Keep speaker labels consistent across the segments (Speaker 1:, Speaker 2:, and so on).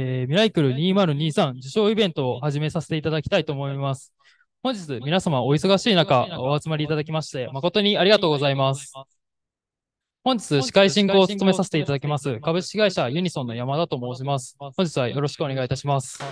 Speaker 1: えー、ミライクル2023受賞イベントを始めさせていただきたいと思います。本日皆様お忙しい中お集まりいただきまして誠にありがとうございます。本日司会進行を務めさせていただきます株式会社ユニソンの山田と申します。本日はよろしくお願いいたします。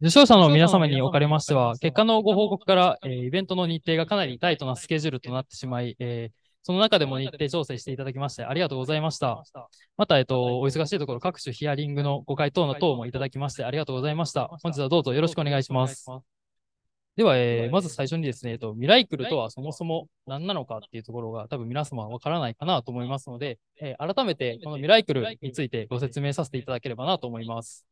Speaker 1: 受賞者の皆様におかれましては、結果のご報告から、えー、イベントの日程がかなりタイトなスケジュールとなってしまい、えー、その中でも日程調整していただきましてありがとうございました。また、えっと、お忙しいところ各種ヒアリングのご回答の等もいただきましてありがとうございました。本日はどうぞよろしくお願いします。では、えー、まず最初にですね、えっと、ミライクルとはそもそも何なのかっていうところが多分皆様はわからないかなと思いますので、えー、改めてこのミライクルについてご説明させていただければなと思います。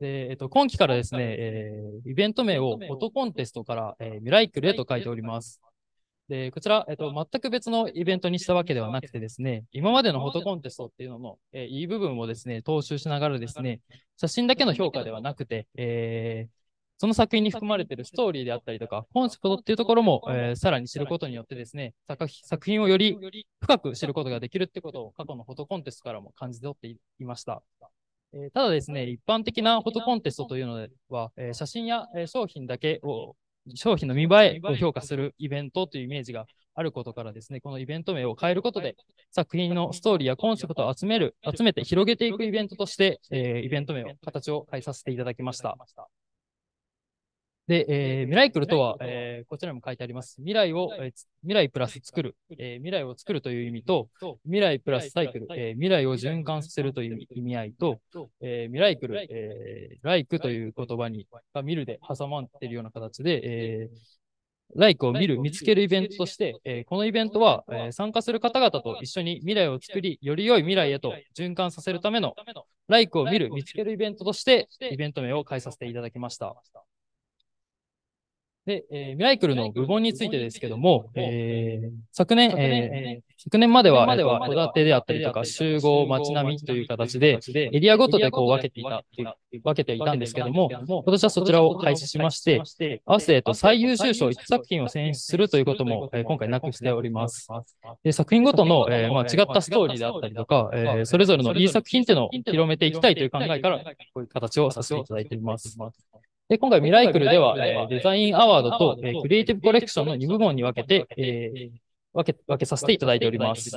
Speaker 1: で、えっと、今期からですね、えー、イベント名をフォトコンテストから、えー、ミライクルへと書いております。で、こちら、えっと、全く別のイベントにしたわけではなくてですね、今までのフォトコンテストっていうのの、えー、いい部分をですね、踏襲しながらですね、写真だけの評価ではなくて、えー、その作品に含まれているストーリーであったりとか、コンセプトっていうところも、えー、さらに知ることによってですね、作品をより深く知ることができるってことを過去のフォトコンテストからも感じ取っていました。え、ただですね、一般的なフォトコンテストというのは、えー、写真や、え、商品だけを、商品の見栄えを評価するイベントというイメージがあることからですね、このイベント名を変えることで、作品のストーリーやコンセプトを集める、集めて広げていくイベントとして、えイベント名を、形を変えさせていただきました。で、えー、ミライクルとは、えー、こちらにも書いてあります。未来を、えー、未来プラス作る、えー、未来を作るという意味と、未来プラスサイクル、えー、未来を循環させるという意味合いと、えー、ミライクル、えー、ライクという言葉に、が見るで挟まっているような形で、えー、ライクを見る、見つけるイベントとして、えー、このイベントは、えー、参加する方々と一緒に未来を作り、より良い未来へと循環させるための、ライクを見る、見つけるイベントとして、イベント名を変えさせていただきました。で、えー、ミライクルの部門についてですけども、えー、昨年、えー、昨年までは、戸建てであったりとか、集合、街並みという形で、エリアごとでこう分けていた、分けていたんですけども、今年はそちらを開始しまして、合わせて、と、最優秀賞1作品を選出するということも、えー、今回なくしております。で作品ごとの、えーまあ、違ったストーリーであったりとか、えー、それぞれのいい作品っていうのを広めていきたいという考えから、こういう形をさせていただいています。で、今回ミライクルでは、えー、デザインアワードと、えー、クリエイティブコレクションの2部門に分けて、えー、分け、分けさせていただいております。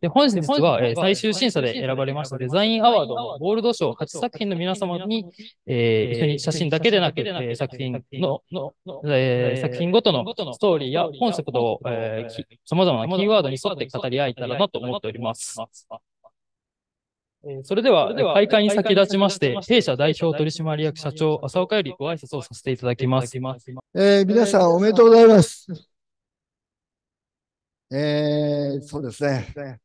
Speaker 1: で、本日は、えー、最終審査で選ばれましたデザインアワードのゴールド賞8作品の皆様に、えー、一緒に写真だけでなく、えー、作品の、えー、作品ごとのストーリーやコンセプトを、えー、様々なキーワードに沿って語り合えたらなと思っております。それでは、開会に先立ちまして、弊社代表取締役社長、浅岡よりご挨拶をさせていただきます。
Speaker 2: えー、皆さんおめでとうございます。えー、そうですね。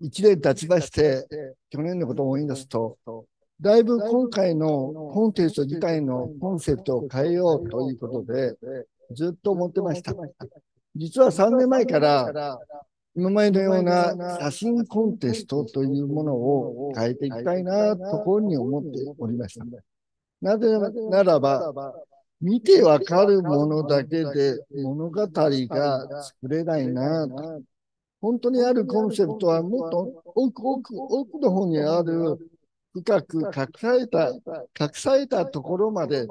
Speaker 2: 一年経ちまして、去年のことを思い出すと、だいぶ今回のコンテスト自体のコンセプトを変えようということで、ずっと思ってました。実は3年前から、今までのような写真コンテストというものを変えていきたいなところに思っておりました。なぜならば、見てわかるものだけで物語が作れないな本当にあるコンセプトはもっと奥奥奥の方にある深く隠された、隠されたところまで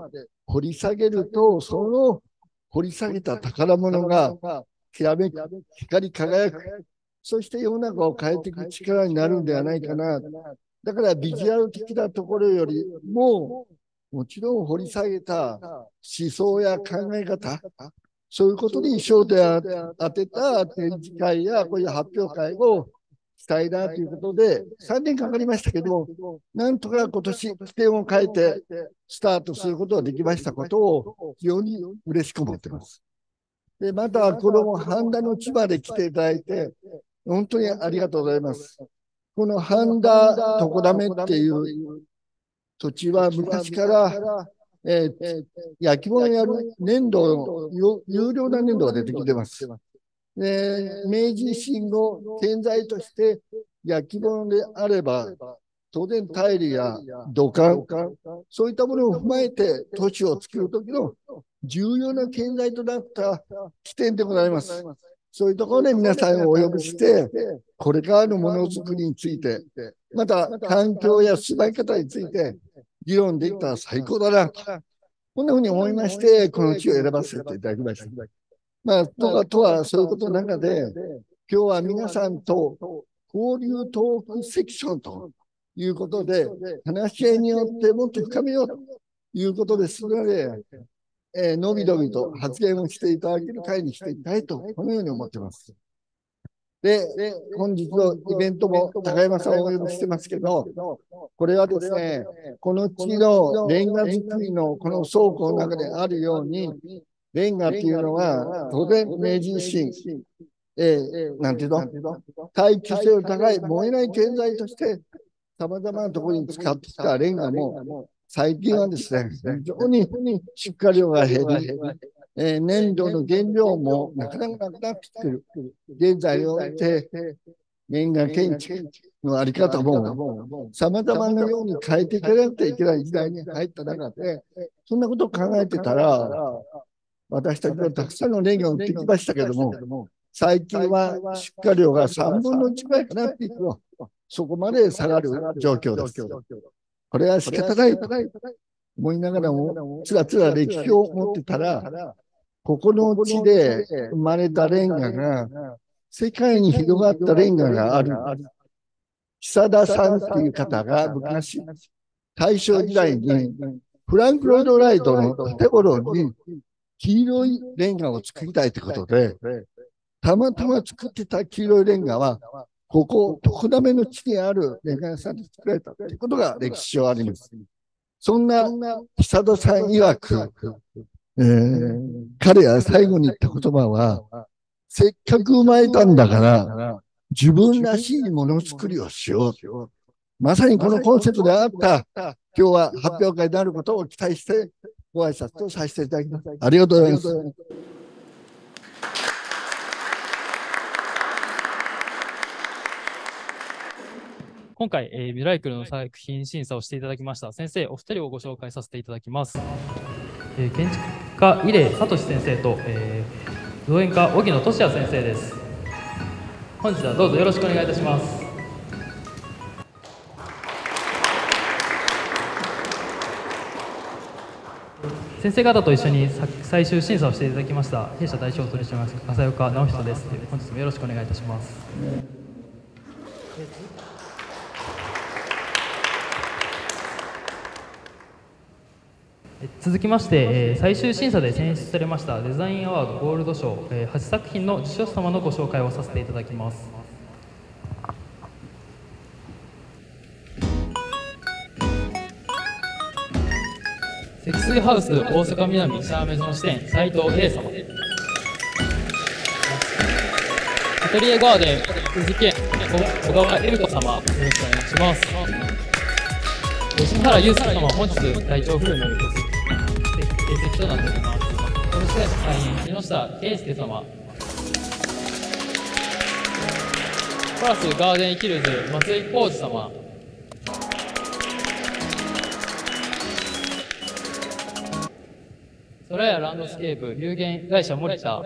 Speaker 2: 掘り下げると、その掘り下げた宝物がきらめく、光り輝く、そして世の中を変えていく力になるんではないかな。だからビジュアル的なところよりも、もちろん掘り下げた思想や考え方、そういうことに焦点を当てた展示会やこういう発表会をしたいなということで、3年かかりましたけど、なんとか今年起点を変えてスタートすることができましたことを非常に嬉しく思っています。で、また、この半田の地まで来ていただいて、本当にありがとうございます。この半田床ダメっていう土地は昔から、えー、焼き物やる粘土の有料な粘土が出てきてます。で、明治維新後、建材として焼き物であれば、当然タイルや土管、そういったものを踏まえて都市を作るときの重要な建材となった起点でございます。そういうところで皆さんをお呼びして、これからのものづくりについて、また環境や住まい方について議論できたら最高だな、こんなふうに思いまして、この地を選ばせていただきました。まあ、とは、とは、そういうことの中で、今日は皆さんと交流トークセクションということで、話し合いによってもっと深めようということですので、えー、のびのびと発言をしていただける会にしていきたいと、このように思っています。で、本日のイベントも高山さんをお呼びしてますけど、これはですね、この地のレンガ作りのこの倉庫の中であるように、レンガっていうのは、当然明治維新、えー、なんていうの？耐久性の高い燃えない建材として、様々なところに使ってきたレンガも、最近はですね、非常に出荷量が減り、えー、燃料の原料もなかなかなくなってきてる。現在において、年賀建築のあり方も様々なように変えていかなくていけない時代に入った中で、そんなことを考えてたら、私たちはたくさんのレンガを売ってきましたけども、最近は出荷量が3分の1くらいかなっていくと、そこまで下がる状況です。これは仕方ないと思いながらも、つらつら歴史を持ってたら、ここの地で生まれたレンガが、世界に広がったレンガがある。久田さんっていう方が昔、大正時代に、フランク・ロイド・ライトの建物に黄色いレンガを作りたいってことで、たまたま作ってた黄色いレンガは、ここ、常滑の地にあるレンガ屋さんで作られたということが歴史上あります。そんな久田さん曰く、えー、彼は最後に言った言葉は、せっかく生まれたんだから、自分らしいものづくりをしよう。まさにこのコンセプトであった、今日は発表会であることを期待して、ご挨拶とさせていただきます。ありがとうございます。
Speaker 1: 今回、えー、ミライクルの作品審査をしていただきました。先生お二人をご紹介させていただきます。えー、建築家伊礼聡先生と、えー、造園家荻野俊也先生です。本日はどうぞよろしくお願いいたします。先生方と一緒に最終審査をしていただきました弊社代表取締役浅岡直人です。本日もよろしくお願いいたします、続きまして、最終審査で選出されましたデザインアワードゴールド賞、8作品の受賞者様のご紹介をさせていただきます。積水ハウス大阪南シャーメゾン支店斉藤 A 様。アトリエガーデン鈴木小川恵美子様。よろしくお願いします。吉原祐介様本日体調不良により欠席となっておりますそして会員木下圭介様。プラスガーデンイキルズ松井浩二様。空やランドスケープ有限会社森田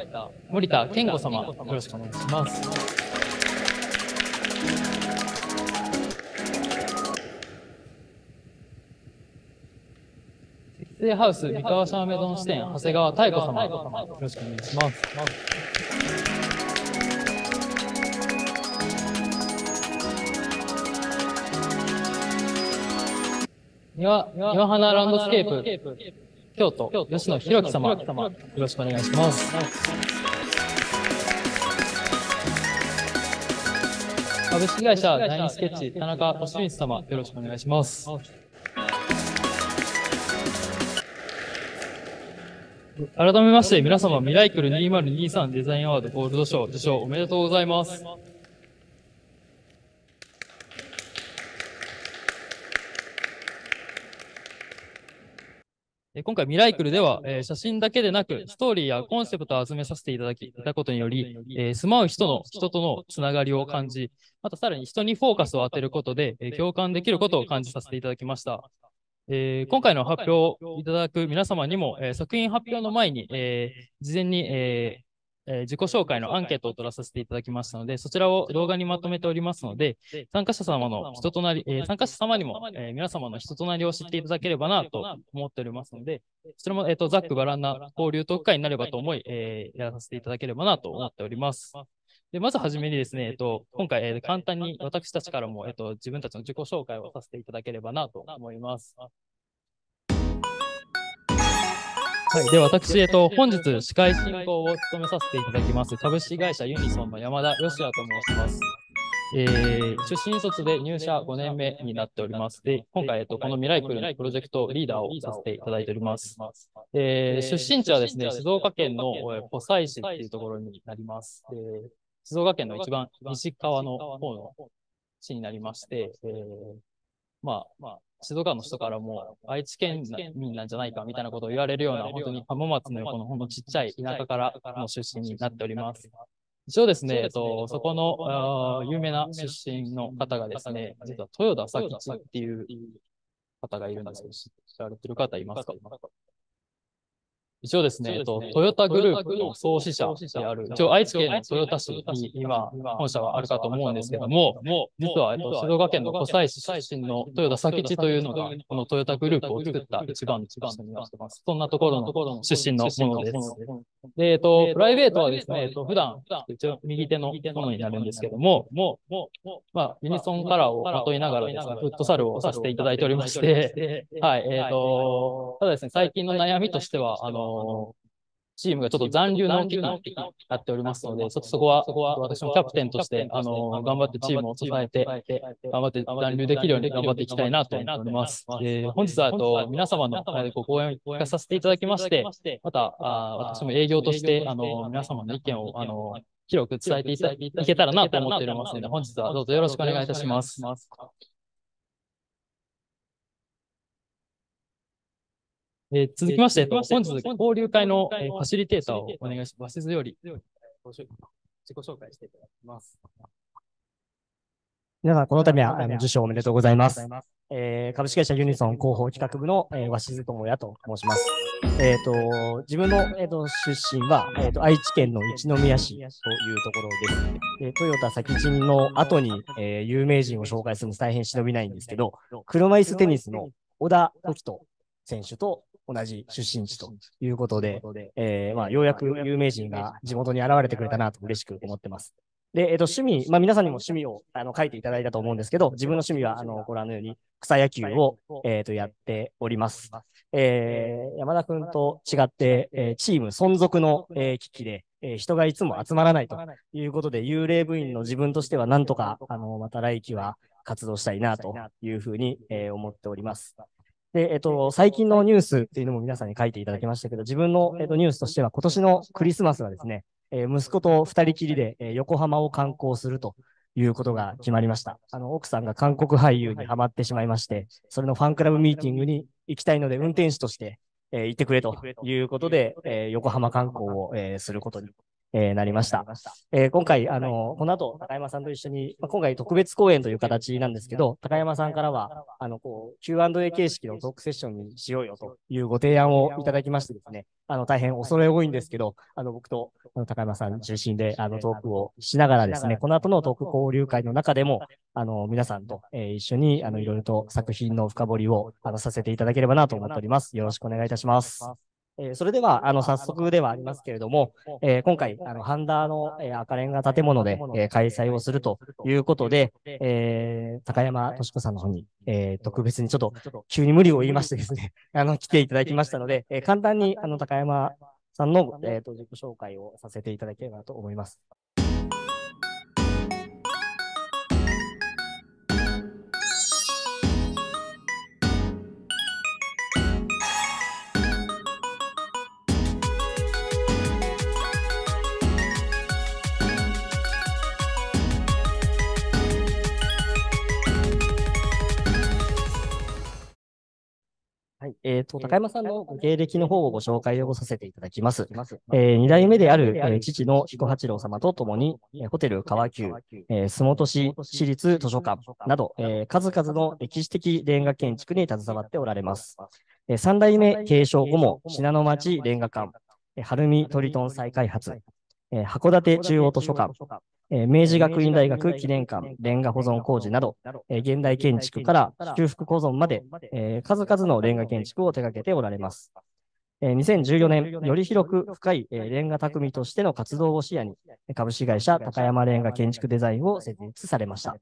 Speaker 1: 森田健吾様。よろしくお願いします。積水ハウス三河シャーメドン支店長谷川妙子様よろしくお願いします岩岩花ランドスケープ京都、吉野博樹様、よろしくお願いします。株式会社第二スケッチ、田中俊光様、よろしくお願いします。改めまして、皆様、ミライクル2023デザインアワードゴールド賞受賞おめでとうございます。今回、ミライクルでは、えー、写真だけでなく、ストーリーやコンセプトを集めさせていただき、いたことにより、えー、住まう人の、人とのつながりを感じ、またさらに人にフォーカスを当てることで、えー、共感できることを感じさせていただきました。えー、今回の発表をいただく皆様にも、えー、作品発表の前に、えー、事前に、えーえー自己紹介のアンケートを取らさせていただきましたので、そちらを動画にまとめておりますので、参加者様の人となり、えー参加者様にも、えー皆様の人となりを知っていただければなと思っておりますので、それも、えっ、と、ざっくばらんな交流トーク会になればと思い、えーやらさせていただければなと思っております。で、まずはじめにですね、えっと、今回、えー簡単に私たちからも、えっと、自分たちの自己紹介をさせていただければなと思います。はい。で、私、えっと、本日、司会進行を務めさせていただきます、株式会社ユニソンの山田義也と申します。えー、出身卒で入社5年目になっております。で、今回、えっと、このミライクルのプロジェクトリーダーをさせていただいております。えー、出身地はですね、静岡県のえー湖西市っていうところになります。で静岡県の一番西側の方の市になりまして、えーまあ、まあ、静岡の人からも愛知県民なんじゃないかみたいなことを言われるような、本当に浜松の横のほんのちっちゃい田舎からの出身になっております。一応ですね、えっと、そこの有名な出身の方がですね、実は豊田佐吉っていう方がいるんですけど、知られてる方いますか？一応ですね、えっと、トヨタグループの創始者である、一応愛知県の豊田市に今、本社はあるかと思うんですけども、実は、えっと、静岡県の湖西市出身の豊田佐吉というのが、このトヨタグループを作った一番の一番になってます。そんなところの出身のものです。で、えっと、プライベートはですね、えっと、普段、一応右手のものになるんですけども、もう、まあ、ユニソンカラーをまといながらですね、フットサルをさせていただいておりまして、はい、えっと、ただですね、最近の悩みとしては、あの、チームがちょっと残留の期になっておりますので、ちょっとそこは、私もキャプテンとして、あの、頑張ってチームを支えて、頑張って残留できるように頑張っていきたいなと思っております。で、本日は、あと、皆様のえーご講演を聞かさせていただきまして、また、あ私も営業として、あの、皆様の意見を、あの、広く伝えていたいけたらなと思っておりますので、本日はどうぞよろしくお願いいたします。えー続きまして、えっと本日、交流会の、えーファシリテーターをお願いします。より、自己紹介していただきます。
Speaker 3: 皆さん、この度は受賞おめでとうございます。えー株式会社ユニソン広報企画部の、えー、鷲津智也と申します。えっ、と、自分の、えー、と出身は、えー、と愛知県の一宮市というところです。でトヨタ先人の後に、えー有名人を紹介するの大変忍びないんですけど、車椅子テニスの小田時人選手と同じ出身地ということで、えーまあ、ようやく有名人が地元に現れてくれたなと嬉しく思ってます。で、えっ、と、趣味、まあ、皆さんにも趣味を、あの、書いていただいたと思うんですけど、自分の趣味は、あの、ご覧のように、草野球を、えっ、と、やっております。えー山田くんと違って、えーチーム存続の、えー危機で、えー人がいつも集まらないということで、幽霊部員の自分としては、なんとか、あの、また来期は活動したいな、というふうに、えー思っております。で、えっ、と、最近のニュースっていうのも皆さんに書いていただきましたけど、自分の、えっとニュースとしては、今年のクリスマスはですね、えー息子と二人きりで、えー横浜を観光するということが決まりました。あの、奥さんが韓国俳優にハマってしまいまして、それのファンクラブミーティングに行きたいので、運転手として、えー行ってくれということで、えー横浜観光を、えーすることに、えーなりました。えー今回、あの、この後、高山さんと一緒に、まあ、今回特別講演という形なんですけど、高山さんからは、あの、こう、Q&A 形式のトークセッションにしようよというご提案をいただきましてですね、あの、大変恐れ多いんですけど、あの、僕と高山さん中心で、あの、トークをしながらですね、この後のトーク交流会の中でも、あの、皆さんと、えー一緒に、あの、いろいろと作品の深掘りを、あの、させていただければなと思っております。よろしくお願いいたします。えーそれでは、あの、早速ではありますけれども、えー今回、あの、ハンダーの、えー赤レンガ建物で、えー開催をするということで、えー高山敏子さんの方に、えー特別にちょっと、急に無理を言いましてですね、あの、来ていただきましたので、えー簡単に、あの、高山さんの、えーと、自己紹介をさせていただければと思います。えっ、と、高山さんのご経歴の方をご紹介をさせていただきます。えー二代目である、えー父の彦八郎様と共に、えーホテル川急、えー洲本市市立図書館など、えー数々の歴史的レンガ建築に携わっておられます。えー三代目継承後も信濃町レンガ館、えー晴海トリトン再開発、えー函館中央図書館、えー明治学院大学記念館、レンガ保存工事など、えー現代建築から修復保存まで、えー数々のレンガ建築を手掛けておられます。えー2014年、より広く深い、えーレンガ匠としての活動を視野に、株式会社高山レンガ建築デザインを設立されました。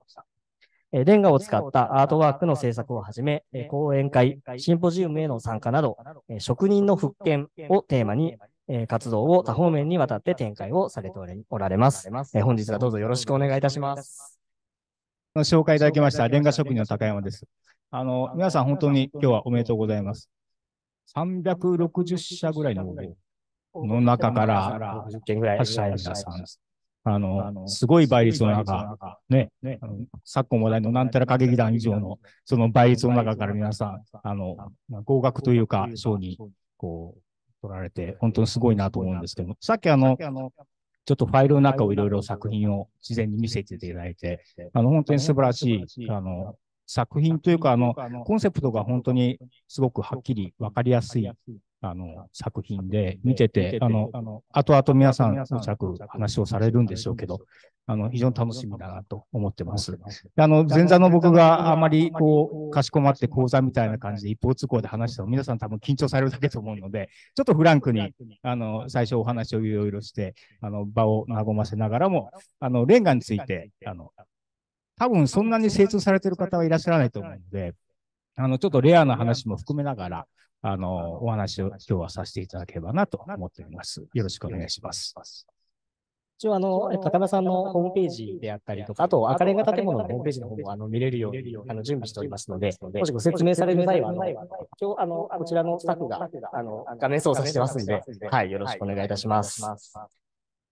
Speaker 3: えーレンガを使ったアートワークの制作をはじめ、えー講演会、シンポジウムへの参加など、えー職人の復権をテーマに、えー活動を多方面にわたって展開をされておられます。えー本日はどうぞよろしくお願いいたします。
Speaker 4: 紹介いただきました、レンガ職人の高山です。あの、皆さん本当に今日はおめでとうございます。360社ぐらいのの中から、
Speaker 3: 60件ぐらい。
Speaker 4: 発社者さん、あの、すごい倍率の中、ね、あの昨今話題のなんたら歌劇団以上の、その倍率の中から皆さん、あの、合格というか、賞に、こう、取られて、本当にすごいなと思うんですけども、さっきあの、ちょっとファイルの中をいろいろ作品を事前に見せていただいて、あの、本当に素晴らしい、あの、作品というか、あの、コンセプトが本当にすごくはっきりわかりやすい、あの、作品で、見てて、あの、後々皆さん、おそらく話をされるんでしょうけど、あの、非常に楽しみだなと思ってます。あの、前座の僕があまり、こう、かしこまって講座みたいな感じで一方通行で話しても、皆さん多分緊張されるだけと思うので、ちょっとフランクに、あの、最初お話をいろいろして、あの、場を和ませながらも、あの、レンガについて、あの、多分そんなに精通されている方はいらっしゃらないと思うので、あの、ちょっとレアな話も含めながら、あの、お話を今日はさせていただければなと思っております。よろしくお願いします。
Speaker 3: 一応、あの、高山さんのホームページであったりとか、あと、赤レンガ建物のホームページの方も、あの、見れるように、あの、準備しておりますので、もしご説明される際は、あの、今日、あの、こちらのスタッフが、あの、画面操作してますんで、はい、よろしくお願いいたします。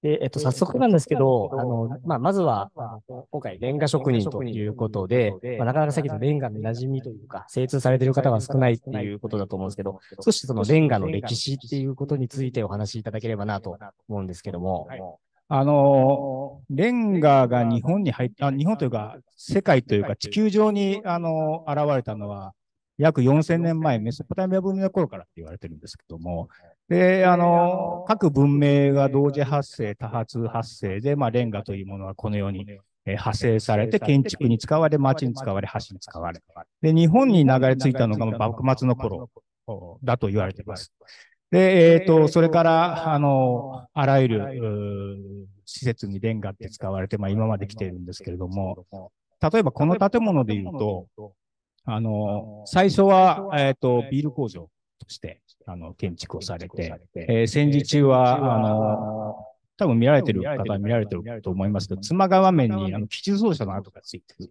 Speaker 3: で、えっと、早速なんですけど、あの、まあ、まずは、あの今回、レンガ職人ということで、まあ、なかなかさっきのレンガの馴染みというか、精通されている方が少ないっていうことだと思うんですけど、少しそのレンガの歴史っていうことについてお話しいただければなと思うんですけども、
Speaker 4: あの、レンガが日本に入った、あ日本というか、世界というか、地球上に、あの、現れたのは、約4000年前、メソポタミア文明の頃からって言われてるんですけども、で、あの、各文明が同時発生、多発発生で、まあ、レンガというものはこのように、えー派生されて、建築に使われ、町に使われ、橋に使われ。で、日本に流れ着いたのがまあ幕末の頃おだと言われています。で、えっ、と、それから、あの、あらゆる、施設にレンガって使われて、まあ今まで来ているんですけれども、例えばこの建物で言うと、あの、最初は、えっ、と、ビール工場として、あの、建築をされて、えー戦時中は、あの、多分見られてる方は見られてると思いますけど、妻川面に、あの、基地自動車の跡がついてる。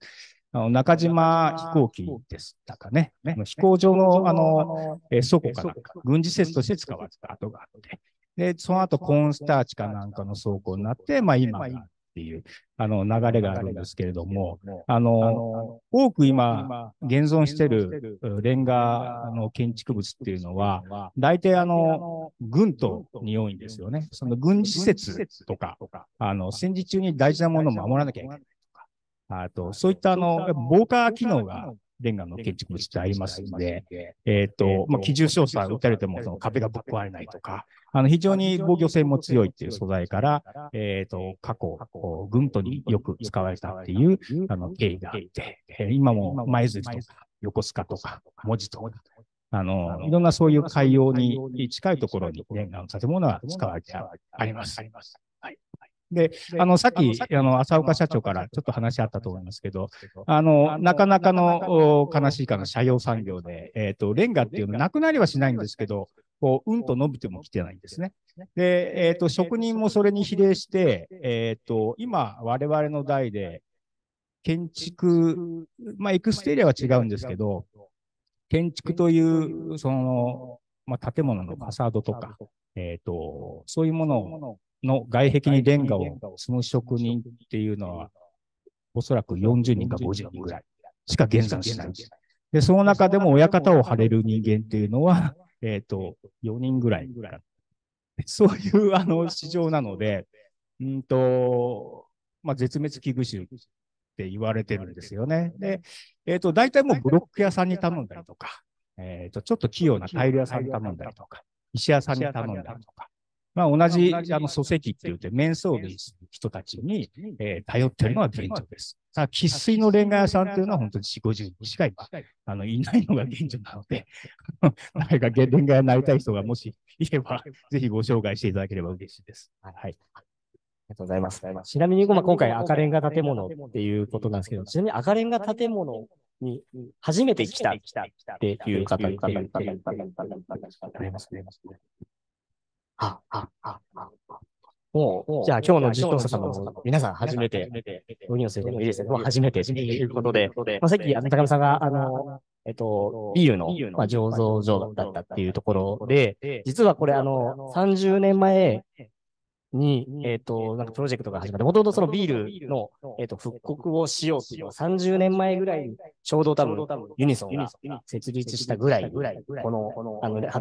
Speaker 4: あの中島飛行機でしたかね。あの飛行場の、あの、えー倉庫かなんか、軍事施設として使われた跡があって、で、その後コーンスターチかなんかの倉庫になって、まあ今がっていう、あの、流れがあるんですけれども、あの、多く今、現存しているうレンガの建築物っていうのは、大体あの、軍とに多いんですよね。その軍事施設とか、あの、戦時中に大事なものを守らなきゃいけないとか、あと、そういったあの、防火機能がレンガの建築物ってありますので、えっ、と、まあ、基準詳細打たれてもその壁がぶっ壊れないとか、あの、非常に防御性も強いっていう素材から、えっ、と、過去、こう軍都によく使われたっていう、あの、経緯があって、えー今も舞鶴とか、横須賀とか、文字とか、あの、いろんなそういう海洋に近いところにレンガの建物が使われてあります。はい。で、あの、さっき、あの、浅岡社長からちょっと話あったと思いますけど、あの、なかなかのお悲しいかな、社用産業で、えっ、と、レンガっていうのなくなりはしないんですけど、こう、うんと伸びてもきてないんですね。で、えっ、と、職人もそれに比例して、えっ、と、今、我々の代で、建築、まあ、エクステリアは違うんですけど、建築という、その、まあ、建物のファサードとか、えっ、と、そういうものの外壁にレンガを積む職人っていうのは、おそらく40人か50人ぐらいしか現存しない。で、その中でも親方を張れる人間っていうのは、えっ、と、4人ぐらい。そういう、あの、市場なので、うんと、まあ、絶滅危惧種って言われてるんですよね。で、えっ、と、大体もうブロック屋さんに頼んだりとか、えっ、と、ちょっと器用なタイル屋さんに頼んだりとか、石屋さんに頼んだりとか、まあ、同じ、あの、礎石って言って、面相類する人たちに、えー頼っているのが現状です。さあ、生粋のレンガ屋さんっていうのは本当に4、50人しか今、あの、いないのが現状なので、誰かレンガ屋になりたい人がもしいれば、ぜひご紹介していただければ嬉しいです。
Speaker 3: はい。はいありがとうございます。ちなみに、まあ、今回赤レンガ建物っていうことなんですけど、ちなみに赤レンガ建物に初めて来たっていう方っていう、ありますね。あ、あ、あ、あ。もう、じゃあ今日の実況者様も皆さん初めて、おにをするでもいいですね。もう初めてということで、まあ、さっき、あの、高見さんが、あの、えっと、ビールの、まあ、醸造所だったっていうところで、実はこれ、あの、30年前に、えっと、なんかプロジェクトが始まって、もともとそのビールの、えっと、復刻をしようっていうのは30年前ぐらいに、ちょうど多分、ユニソンが設立したぐらい、この、あの、ハ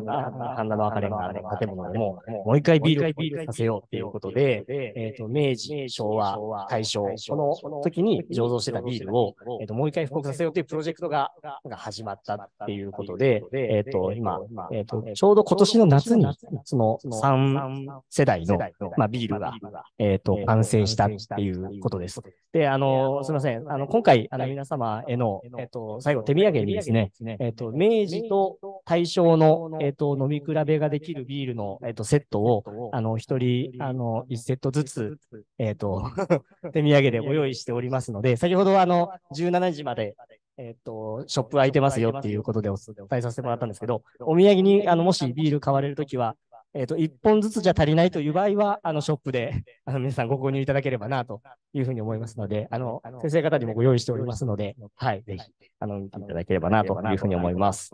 Speaker 3: ンダの赤レンガの建物でも、もう一回ビールさせようっていうことで、えっと、明治、昭和、大正、この時に醸造してたビールを、えっと、もう一回復刻させようっていうプロジェクトが、が始まったっていうことで、えっと、今、えっと、ちょうど今年の夏に、その3世代の、まあ、ビールが、えっと、完成したっていうことです。で、あの、すみません。あの、今回、あの、皆様への、えっと、最後、手土産にですね、えっと、明治と大正の、えっと、飲み比べができるビールの、えっと、セットを、あの、一人、あの、一セットずつ、えっと、手土産でご用意しておりますので、先ほど、あの、17時まで、えっと、ショップ空いてますよっていうことでお伝えさせてもらったんですけど、お土産に、あの、もしビール買われるときは、えっ、と、一本ずつじゃ足りないという場合は、あの、ショップで、あの、皆さんご購入いただければな、というふうに思いますので、あの、先生方にもご用意しておりますので、はい、ぜひ、あの、見ていただければな、というふうに思います。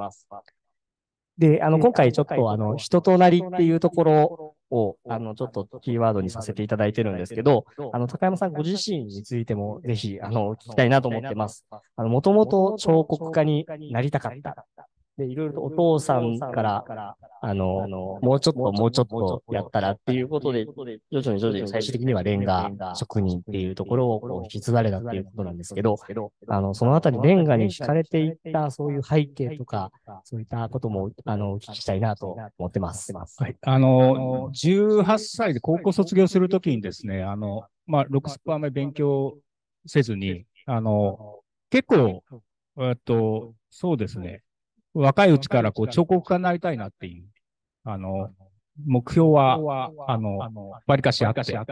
Speaker 3: で、あの、今回ちょっと、あの、人となりっていうところを、あの、ちょっとキーワードにさせていただいてるんですけど、あの、高山さんご自身についても、ぜひ、あの、聞きたいなと思ってます。あの、もともと彫刻家になりたかった。で、いろいろとお父さんから、あの、もうちょっと、もうちょっとやったらっていうことで、徐々に徐々に最終的にはレンガ職人っていうところをこう引き継がれたっていうことなんですけど、あの、そのあたりレンガに惹かれていったそういう背景とか、そういったことも、あの、お聞きしたいなと思ってます。
Speaker 4: はい。あの、18歳で高校卒業するときにですね、あの、まあ、6スパー目勉強せずに、あの、結構、えっと、そうですね、若いうちからこう彫刻家になりたいなっていう、あの、目標は、あの、わりかしあって、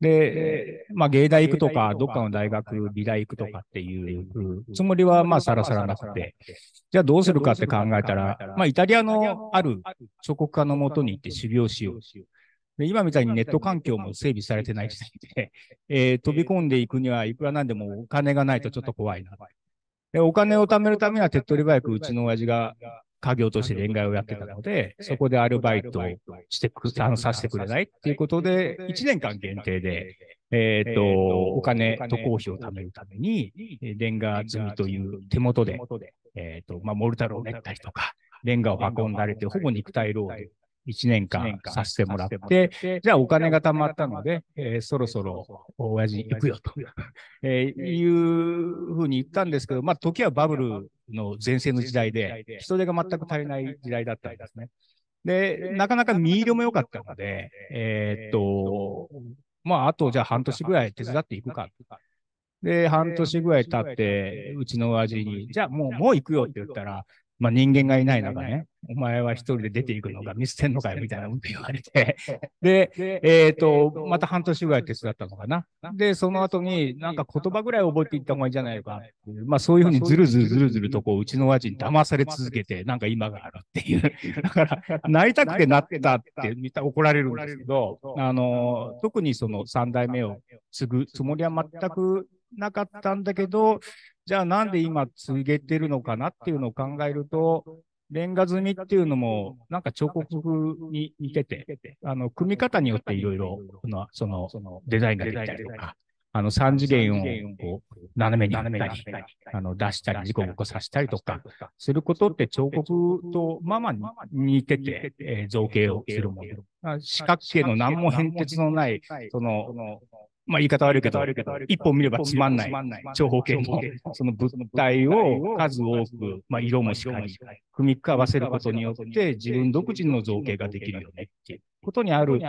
Speaker 4: で、まあ、芸大行くとか、どっかの大学、美大行くとかっていうつもりは、まあ、さらさらなくて、じゃあどうするかって考えたら、まあ、イタリアのある彫刻家のもとに行って修行しよう。で今みたいにネット環境も整備されてない時代で、えー飛び込んでいくにはいくらなんでもお金がないとちょっと怖いな。で、お金を貯めるためには手っ取り早くうちの親父が家業として恋愛をやってたので、そこでアルバイトをしてく、あの、させてくれないっていうことで、1年間限定で、えっ、と、お金と公費を貯めるために、えーレンガ積みという手元で、えっ、と、まあ、モルタルを練ったりとか、レンガを運んだりって、ほぼ肉体労働。1年間させてもらって、じゃあお金が貯まったので、えーそろそろ親父行くよと、えーいうふうに言ったんですけど、まあ時はバブルの前世の時代で、人手が全く足りない時代だったんですね。で、なかなか見入りも良かったので、えーっと、まああとじゃあ半年ぐらい手伝っていくか。で、半年ぐらい経って、うちの親父に、じゃあもう、もう行くよって言ったら、まあ人間がいない中ね、お前は一人で出ていくのが見捨てんのかよみたいなこと言われて、で、えっ、と、また半年ぐらい手伝ったのかな。で、その後になんか言葉ぐらい覚えていった方がいいんじゃないかっていう。まあそういうふうにずるずるずるずるとこう、うちの親父に騙され続けて、なんか今があるっていう。だから、なりたくてなったって言ったら怒られるんですけど、あの、特にその三代目を継ぐつもりは全くなかったんだけど、じゃあなんで今継げてるのかなっていうのを考えると、レンガ積みっていうのも、なんか彫刻風に似てて、あの、組み方によっていろいろ、その、デザインができたりとか、あの、三次元を、こう、斜めに振ったり、あの、出したり、自己ごこさせたりとか、することって彫刻とまあまあ似てて、えー造形をするもの。四角形の何も変哲のない、その、まあ言い方悪いけど、一本見ればつまんない長方形のその物体を数多く、まあ色もしっかり、組み合わせることによって自分独自の造形ができるよねっていう。ことにある、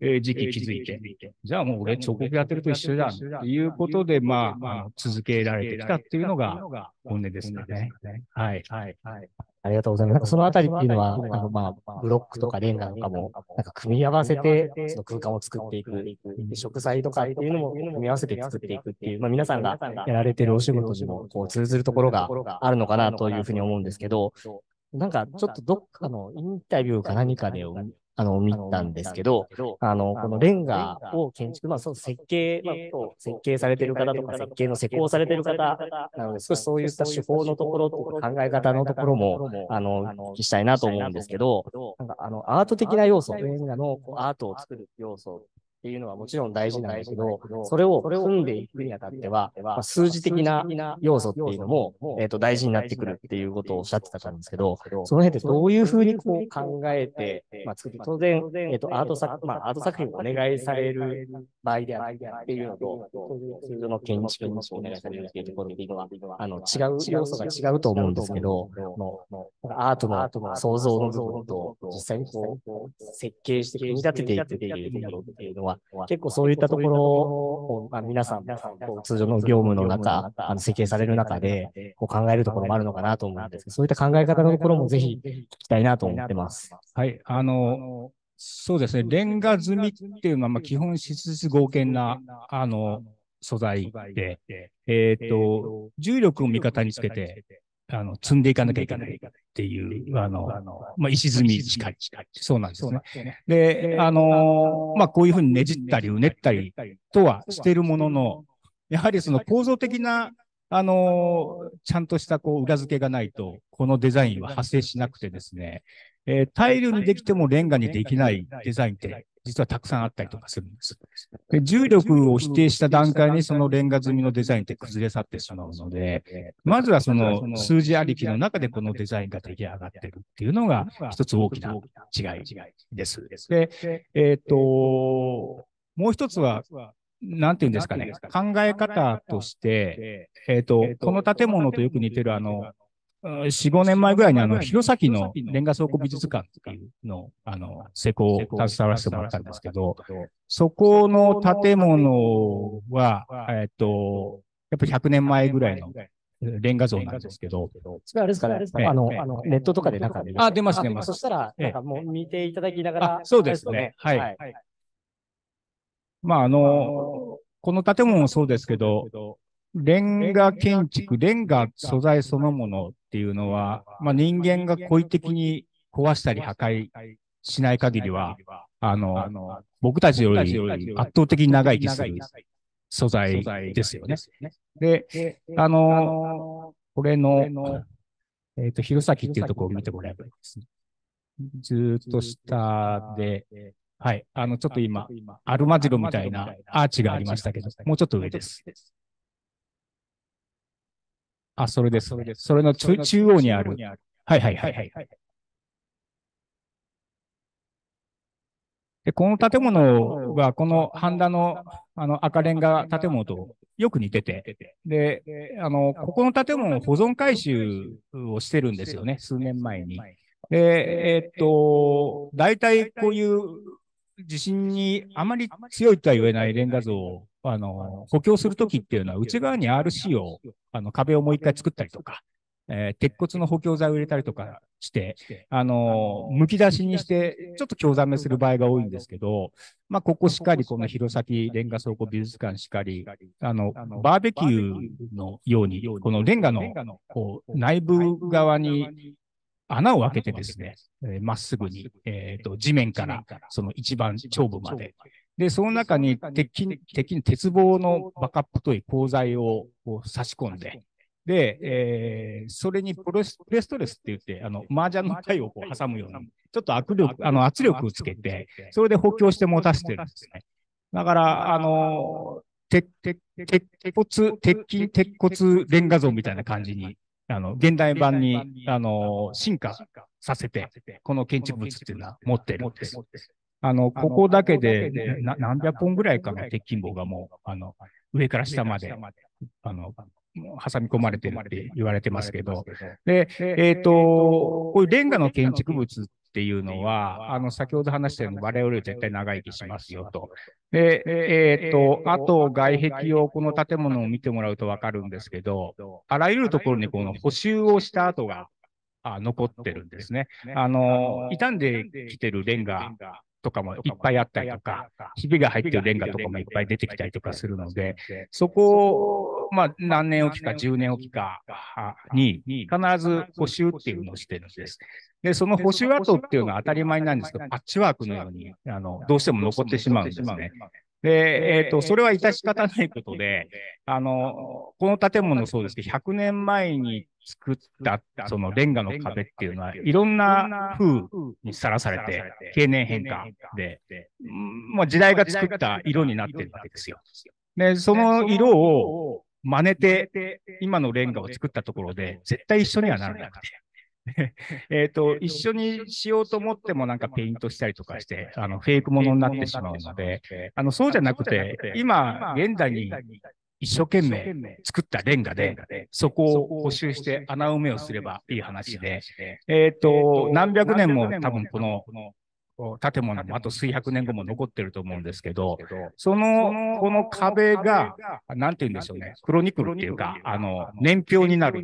Speaker 4: えー時期気づいて、じゃあもう俺彫刻やってると一緒じゃんっていうことで、まあ、続けられてきたっていうのが本音ですかね。はい。はい。
Speaker 3: ありがとうございます。なんかそのあたりっていうのは、あの、まあ、ブロックとかレンガとかも、なんか組み合わせて、その空間を作っていく。で植栽とかっていうのも組み合わせて作っていくっていう、まあ皆さんがやられてるお仕事にも、こう通ずるところがあるのかなというふうに思うんですけど、なんかちょっとどっかのインタビューか何かで、あの、見たんですけど、あの、このレンガを建築、まあ、そう、設計、まあ、設計されてる方とか、設計の施工されてる方なので、少しそういった手法のところとか考え方のところも、あの、お聞きしたいなと思うんですけど、なんか、あの、アート的な要素、レンガのアートを作る要素っていうのはもちろん大事なんだけど、それを組んでいくにあたっては、まあ、数字的な要素っていうのも、えっ、と、大事になってくるっていうことをおっしゃってたんですけど、その辺でどういうふうにこう考えて、まあ、作って、当然、えっ、と、アート作、まあ、アート作品をお願いされる場合であるっていうのと、通常の建築にお願いされるっていうところっていうのは、あの、違う要素が違うと思うんですけど、のアートの想像の部分と、実際にこう、設計して組み立てていくっていうところっていうのは、結構そういったところを、まあ、皆さん、通常の業務の中、あの設計される中で、こう考えるところもあるのかなと思うんですけど、そういった考え方のところもぜひ聞きたいなと思ってます。
Speaker 4: はい。あの、そうですね。レンガ積みっていうのは、まあ、基本質質合憲な、あの、素材で、えっ、と、重力を味方につけて、あの、積んでいかなきゃいけないっていう、あの、まあ、石積みしかり、そうなんですね。で、あの、まあ、こういうふうにねじったり、うねったりとはしてるものの、やはりその構造的な、あの、ちゃんとしたこう裏付けがないと、このデザインは発生しなくてですね、えータイルにできてもレンガにできないデザインって実はたくさんあったりとかするんです。で重力を否定した段階にそのレンガ積みのデザインって崩れ去ってしまうので、まずはその数字ありきの中でこのデザインが出来上がってるっていうのが一つ大きな違いです。で、えっ、と、もう一つは、なんていうんですかね、考え方として、えっ、と、この建物とよく似てるあの、4、5年前ぐらいにあの、弘前のレンガ倉庫美術館っていうのを、あの、施工を携わらせてもらったんですけど、そこの建物は、えっ、と、やっぱり100年前ぐらいのレンガ像なんですけど、
Speaker 3: それあれですかね、
Speaker 4: ええ。
Speaker 3: あの、あの、ネットとかでなんか出
Speaker 4: あ出ます出ます。
Speaker 3: そしたら、
Speaker 4: ええ
Speaker 3: なんかもう見ていただきながら
Speaker 4: あ、そうですね。はい。まあ、あの、この建物もそうですけど、レンガ建築、レンガ素材そのものっていうのは、まあ人間が故意的に壊したり破壊しない限りは、あの、僕たちより圧倒的に長生きする素材ですよね。で、あの、これの、えっ、と、弘前っていうところを見てもらえばいいですね。ずっと下で、はい。あの、ちょっと今、アルマジロみたいなアーチがありましたけど、もうちょっと上です。あ、それです、それです。それの中中央にある。はいはいはいはい。で、この建物は、この半田の、あの、赤レンガ建物とよく似てて、で、あの、ここの建物を保存改修をしてるんですよね、数年前に。で、えーっと、大体こういう地震にあまり強いとは言えないレンガ像を、あの、補強するときっていうのは、内側に RC を、あの、壁をもう一回作ったりとか、えー鉄骨の補強材を入れたりとかして、あの、剥き出しにして、ちょっと興ざめする場合が多いんですけど、まあ、ここしっかり、この弘前レンガ倉庫美術館しっかり、あの、バーベキューのように、このレンガの、こう、内部側に穴を開けてですね、えーまっすぐに、えっ、と、地面から、その一番頂部まで。で、その中に鉄筋、鉄筋、鉄棒のバカップとい鋼材を差し込んで、で、えーそれにプレスプレストレスって言って、あの、麻雀の台をこう挟むような、ちょっと握力、あの、圧力をつけて、それで補強して持たせてるんですね。だから、あの、鉄、鉄、鉄骨、鉄筋、鉄骨レンガ像みたいな感じに、あの、現代版に、あの、進化させて、この建築物っていうのは持ってるんです。あの、ここだけで、な何百本ぐらいかの鉄筋棒がもう、あの、上から下まで、あの、挟み込まれてるって言われてますけど、で、えっ、と、こういうレンガの建築物っっていうのは、あの、先ほど話したように我々より絶対長生きしますよと。で、えーっと、あと外壁をこの建物を見てもらうとわかるんですけど、あらゆるところにこの補修をした跡があ残ってるんですね。あの、傷んできてるレンガとかもいっぱいあったりとか、ひびが入ってるレンガとかもいっぱい出てきたりとかするので、そこを、まあ、何年おきか10年おきかあに、必ず補修っていうのをしてるんです。で、その補修跡っていうのは当たり前なんですけど、パッチワークのように、あの、どうしても残ってしまうんですね。で、えっ、と、それは致し方ないことで、あの、この建物そうですけど、100年前に作った、そのレンガの壁っていうのは、いろんな風にさらされて、経年変化で、時代が作った色になってるわけですよ。で、その色を真似て、今のレンガを作ったところで、絶対一緒にはならなくて。えっと、一緒にしようと思ってもなんかペイントしたりとかして、あの、フェイクものになってしまうので、あの、そうじゃなくて、今、現代に一生懸命作ったレンガで、そこを補修して穴埋めをすればいい話で、えっと、何百年も多分この建物もあと数百年後も残ってると思うんですけど、その、この壁が、なんて言うんでしょうね、クロニクルっていうか、あの、年表になる。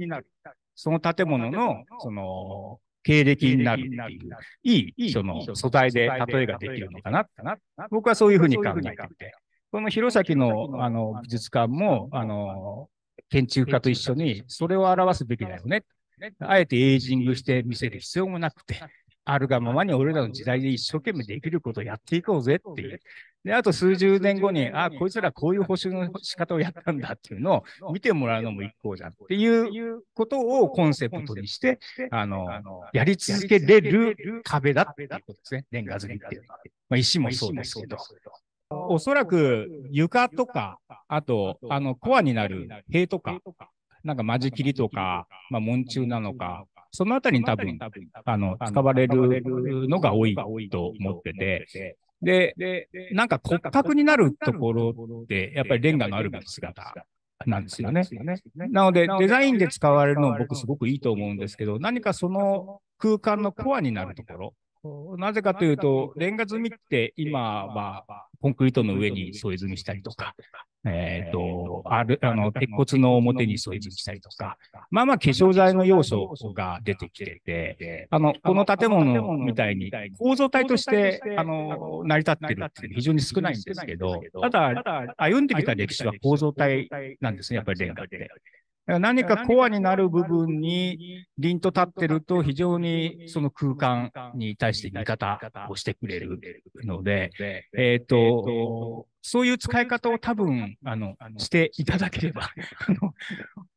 Speaker 4: その建物の、その、経歴になるっていう、いい、その、素材で例えができるのかな？僕はそういうふうに考えていて。この弘前の、あの、美術館も、あの、建築家と一緒に、それを表すべきだよね。あえてエイジングして見せる必要もなくて、あるがままに俺らの時代で一生懸命できることをやっていこうぜっていう。で、あと数十年後に、あ、こいつらこういう補修の仕方をやったんだっていうのを見てもらうのも一向じゃんっていうことをコンセプトにして、あの、やり続けれる壁だっていうことですね。レンガ積みっていうのは。まあ、石もそうですけど。おそらく床とか、あと、あの、コアになる塀とか、なんか間仕切りとか、まあ、門柱なのか、そのあたりに多分、あの、使われるのが多いと思ってて、で、なんか骨格になるところって、やっぱりレンガのあるべき姿なんですよね。なので、デザインで使われるのも僕すごくいいと思うんですけど、何かその空間のコアになるところ、なぜかというと、レンガ積みって今はコンクリートの上に添え積みしたりとか、えっ、と、ある、あの、鉄骨の表に添え積みしたりとか、まあまあ化粧材の要素が出てきてて、あの、この建物みたいに構造体として、あの、成り立ってるって非常に少ないんですけど、ただ、歩んできた歴史は構造体なんですね、やっぱりレンガって。何かコアになる部分に凛と立ってると非常にその空間に対して味方をしてくれるので、えっ、と、そういう使い方を多分、あの、していただければ、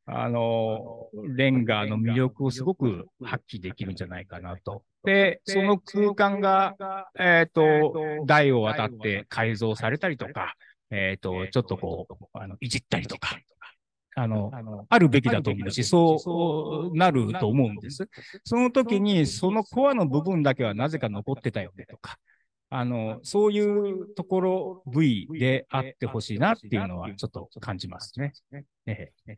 Speaker 4: あの、レンガの魅力をすごく発揮できるんじゃないかなと。で、その空間が、えっ、と、台を渡って改造されたりとか、えっ、と、ちょっとこう、あの、いじったりとか、あの、あるべきだと思うし、そうなると思うんです。その時に、そのコアの部分だけはなぜか残ってたよねとか、あの、そういうところ、部位であってほしいなっていうのはちょっと感じますね。ええ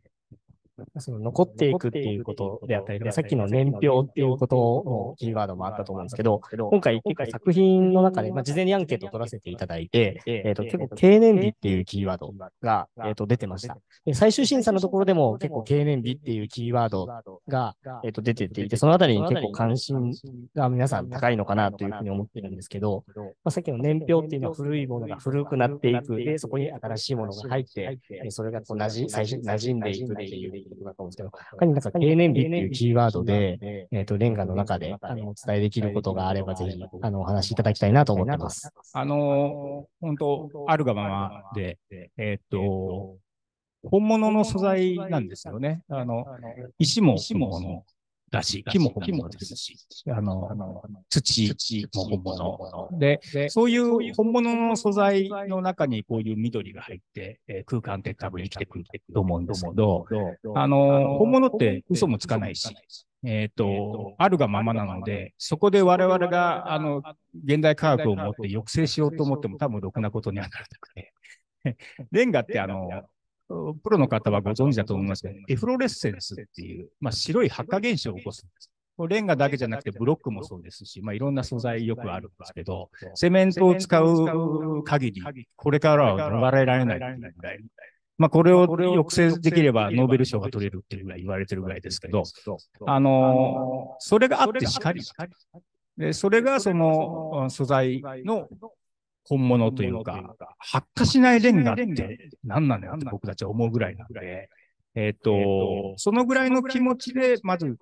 Speaker 3: その残っていくっていうことであったりとか、さっきの年表っていうことのキーワードもあったと思うんですけど、今回結構作品の中で、まあ、事前にアンケートを取らせていただいて、えっ、と、結構経年日っていうキーワードが、えっ、と、出てました。で、最終審査のところでも結構経年日っていうキーワードが、えっ、と、出てていて、そのあたりに結構関心が皆さん高いのかなというふうに思ってるんですけど、まあ、さっきの年表っていうのは古いものが古くなっていく。で、そこに新しいものが入って、えそれがこうなじ、最初、馴染んでいくっていうことだと思うんですけど、他になんか経年日っていうキーワードで、えっ、と、レンガの中で、あの、お伝えできることがあれば、ぜひ、あの、お話しいただきたいなと思ってます。
Speaker 4: あの、本当あるがままで、えっ、と、本物の素材なんですよね。あの、石も本物だし、木も本物です。し、あの、土も本物。で、そういう本物の素材の中にこういう緑が入って、えー空間って多分生きてくると思うんですけど、あの、本物って嘘もつかないし、えっ、と、あるがままなので、そこで我々が、あの、現代科学を持って抑制しようと思っても多分ろくなことにはならなくて。レンガってあの、プロの方はご存知だと思いますけど、エフロレッセンスっていう、まあ、白い発火現象を起こすんです。レンガだけじゃなくてブロックもそうですし、まあいろんな素材よくあるんですけど、セメントを使う限り、これからは逃れられないい。まあこれを抑制できればノーベル賞が取れるっていうぐらい言われてるぐらいですけど、あのそれがあってしかり。で、それがその素材の本物というか、発火しないレンガって何なんだよって僕たちは思うぐらいなので、えっ、ー、と、そのぐらいの気持ちで、まず、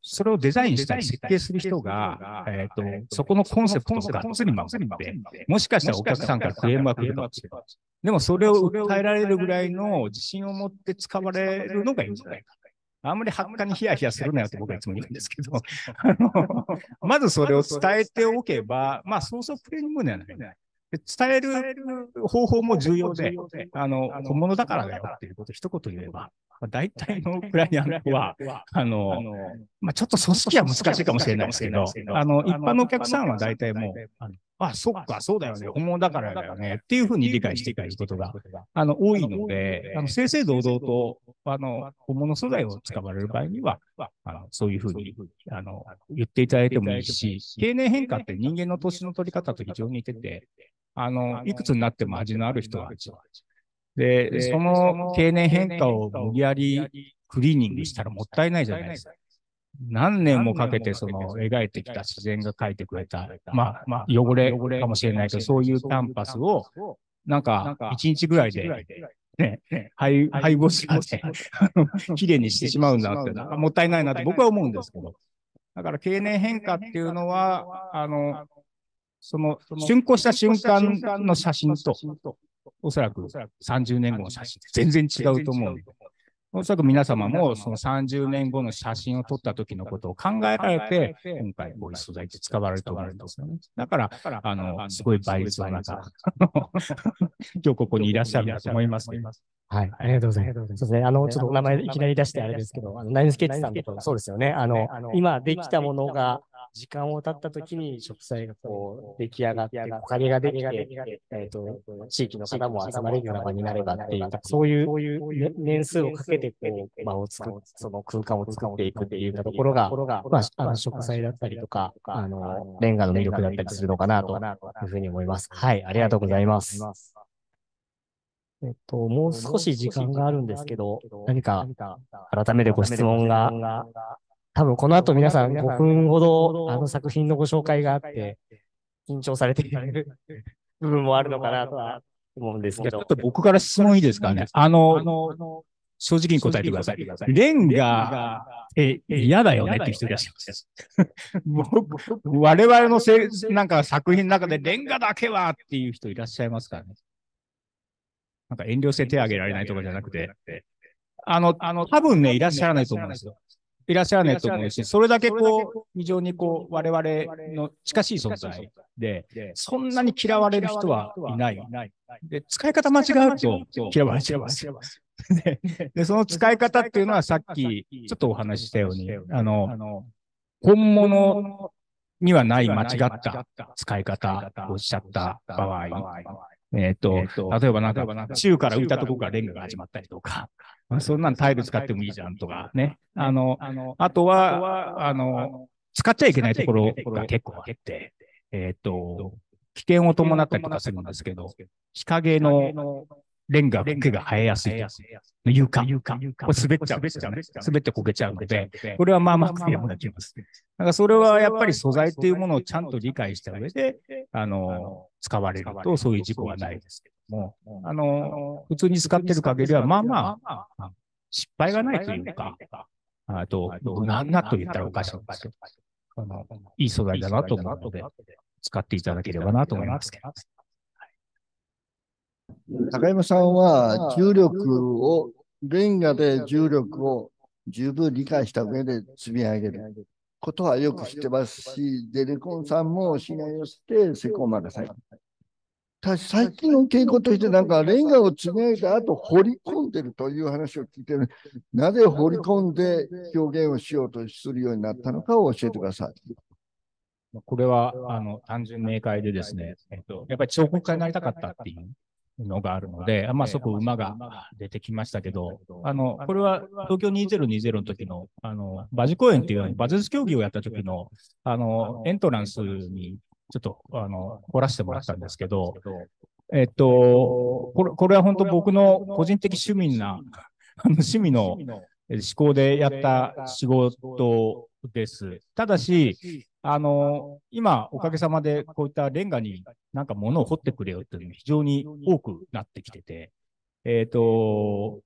Speaker 4: それをデザインしたり設計する人が、えっ、ー、と、そこのコンセプトをがっつり守って、もしかしたらお客さんからクレームが来るかもしれない。でもそれを訴えられるぐらいの自信を持って使われるのがいいんじゃないか。あんまり発火にヒヤヒヤするなよって僕はいつも言うんですけど、あの、まずそれを伝えておけば、まあ、そうそうプレーニングではない。伝える方法も重要で、あの、本物だからだよっていうことを一言言えば、まあ、大体のクライアントは、あの、まあ、ちょっと組織は難しいかもしれないですけど、あの、一般のお客さんは大体もう、あのあ、そっか、そうだよね、本物だからだよね、っていうふうに理解していくことが、あの、多いので、あの、正々堂々と、あの、本物素材を使われる場合には、あの、そういうふうに、あの、言っていただいてもいいし、経年変化って人間の年の取り方と非常に似てて、あの、いくつになっても味のある人は味で、その経年変化を無理やりクリーニングしたらもったいないじゃないですか。何年もかけてその描いてきた自然が描いてくれた、まあ、まあ、汚れかもしれないけど、そういうキャンパスを、なんか、一日ぐらいで、ね、廃、廃ボスで、綺麗にしてしまうんだって、もったいないなって僕は思うんですけど。だから経年変化っていうのは、あの、その、竣工した瞬間の写真と、おそらく30年後の写真って全然違うと思う。おそらく皆様もその30年後の写真を撮った時のことを考えられて、今回こういう素材って使われると思うんですよね。だから、あの、すごい倍率の中、今日ここにいらっしゃると思いますけど。
Speaker 3: はい、ありがとうございます。そうですね。あの、ちょっと名前いきなり出してあれですけど、あの、ナインスケッチさんとかそうですよね。あの、今できたものが、時間を経った時に植栽がこう出来上がって、木陰ができて、えっ、と、地域の方も集まれるような場になればっていう、そういう、年数をかけてこう、場を作っ、その空間を作っていくっていうところが、まあ、あの、植栽だったりとか、あの、レンガの魅力だったりするのかなというふうに思います。はい、ありがとうございます。えっと、もう少し時間があるんですけど、何か改めてご質問が多分この後皆さん5分ほどあの作品のご紹介があって、緊張されている部分もあるのかなとは思うんですけど。
Speaker 4: ちょっと僕から質問いいですかね？あの、正直に答えてください。レンガ、え、嫌だよねっていう人いらっしゃいます。我々のせなんか作品の中でレンガだけはっていう人いらっしゃいますからね。なんか遠慮して手を挙げられないとかじゃなくて、あの、あの、多分ね、いらっしゃらないと思うんですよ。いらっしゃらないと思うし、それだけこう、非常にこう、我々の近しい存在で、そんなに嫌われる人はいない。で、使い方間違うと嫌われちゃいます。で、その使い方っていうのはさっきちょっとお話ししたように、あの、本物にはない間違った使い方をしちゃった場合、えっ、と、例えばなんか、中から浮いたとこからレンガが始まったりとか、そんなんタイル使ってもいいじゃんとかね。あの、あとは、あの、使っちゃいけないところが結構あって、えっ、と、危険を伴ったりとかするんですけど、日陰のレンガ、苔が生えやすい。床。床。滑っちゃう。滑っちゃう。滑ってこけちゃうので、これはまあまあクリアもできます。だからそれはやっぱり素材っていうものをちゃんと理解した上で、あの、使われるとそういう事故はないですけども、あの、普通に使ってる限りはまあまあ、失敗がないというか、あと、なんなと言ったらおかしいんですけど、あの、いい素材だなと思うので、使っていただければなと思いますけど。
Speaker 2: 高山さんは重力を、レンガで重力を十分理解した上で積み上げることはよく知ってますし、デレコンさんも信頼をして施工までされた。最近の傾向として、なんかレンガを積み上げた後、掘り込んでるという話を聞いてる。なぜ掘り込んで表現をしようとするようになったのかを教えてください。
Speaker 4: これは、あの、単純明快でですね、えっと、やっぱり彫刻家になりたかったっていうのがあるので、まあそこ馬が出てきましたけど、あの、これは東京2020の時の、あの、馬事公園っていう馬術競技をやった時の、あの、エントランスにちょっと、あの、掘らせてもらったんですけど、えっと、これ、これは本当僕の個人的趣味な、あの趣味の思考でやった仕事です。ただし、あの、今、おかげさまで、こういったレンガになんか物を掘ってくれよっていうのが非常に多くなってきてて、えっ、ー、と、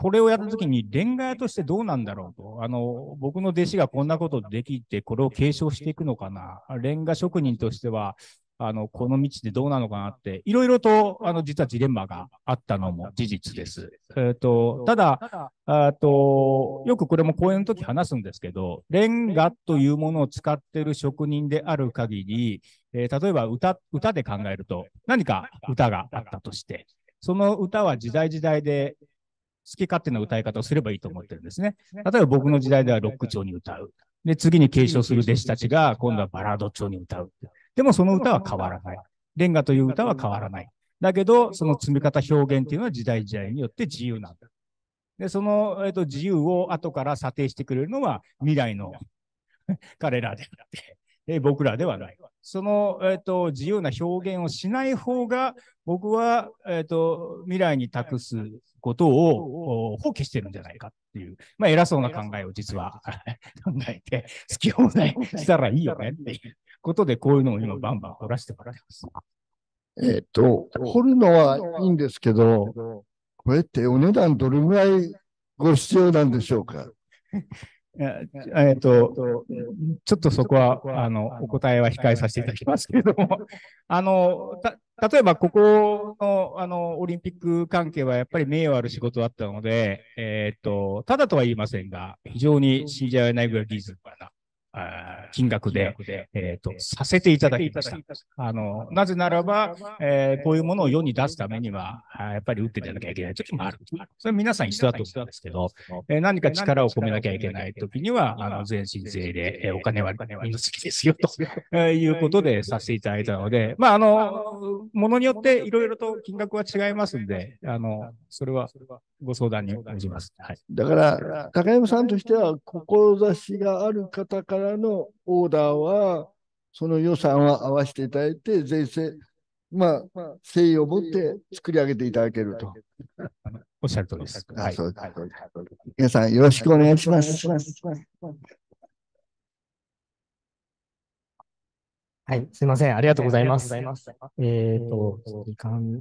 Speaker 4: これをやったときに、レンガ屋としてどうなんだろうと。あの、僕の弟子がこんなことできて、これを継承していくのかな。レンガ職人としては、あの、この道でどうなのかなって、いろいろと、あの、実はジレンマがあったのも事実です。えっ、ー、と、ただ、あと、よくこれも講演の時話すんですけど、レンガというものを使ってる職人である限り、えー、例えば歌、歌で考えると、何か歌があったとして、その歌は時代時代でき勝手な歌い方をすればいいと思ってるんですね。例えば僕の時代ではロック調に歌う。で、次に継承する弟子たちが今度はバラード調に歌う。でもその歌は変わらない。レンガという歌は変わらない。だけど、その積み方表現っていうのは時代時代によって自由なんだ。で、その、えーと、自由を後から査定してくれるのは未来の彼らであって、え僕らではない。その、えーと、自由な表現をしない方が、僕は、えーと、未来に託すことを放棄してるんじゃないかっていう、まあ、偉そうな考えを実は 考えて、好き放題したらいいよねっていうことで、こういうのを今バンバン掘らせてもらってます。
Speaker 2: えっ、と、掘るのはいいんですけど、これってお値段どれぐらいご必要なんでしょうか？
Speaker 4: えっ、と、ちょっとそこは、あの、お答えは控えさせていただきますけれども、あの、例えばここの、あの、オリンピック関係はやっぱり名誉ある仕事だったので、えっ、と、ただとは言いませんが、非常に信じられないぐらいリーズナブルな金額で、えっ、ー、と、させていただきました。あの、なぜならば、えー、こういうものを世に出すためには、やっぱり打っていかなきゃいけない時もある。それは皆さん一緒だと思うんですけど、えー、何か力を込めなきゃいけない時には、あの、全身税で、えー、お金は命好きですよ、と、えー、いうことでさせていただいたので、まあ、あの、ものによっていろいろと金額は違いますんで、あの、それはご相談に応じます。はい。
Speaker 2: だから、高山さんとしては、志がある方からのオーダーは、その予算は合わせていただいて、税制、まあ、誠意を持って作り上げていただけると。
Speaker 4: おっしゃる通りです。はい。
Speaker 2: 皆さん、よろしくお願いします。
Speaker 3: はい、すみません。ありがとうございます。えっ、ー、と、時間、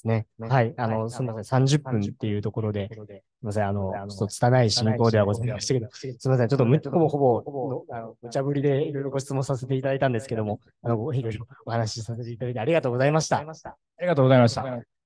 Speaker 3: ですね。はい。あの、すみません。30分っていうところで、すみません。あの、ちょっと拙い進行ではございましたけど、すみません。ちょっとむ、ほぼほぼ、ほぼ、あの、無茶ぶりでいろいろご質問させていただいたんですけども、あの、いろいろお話しさせていただいてありがとうございました。あ
Speaker 4: りがとうございました。